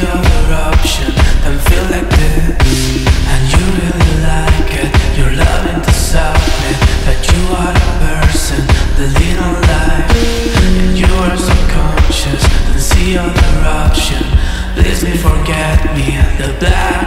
other option than feel like this, and you really like it. You're loving to submit that you are a person, the little life, and you are so conscious. Don't see other option. Please me forget me, the black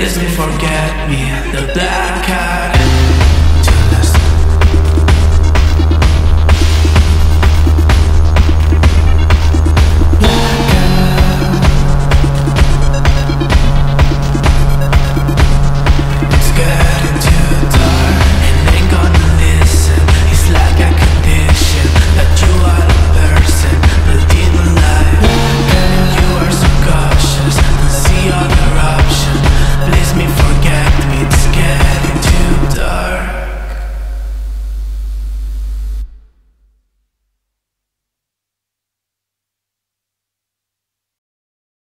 Please don't forget me, the black cat.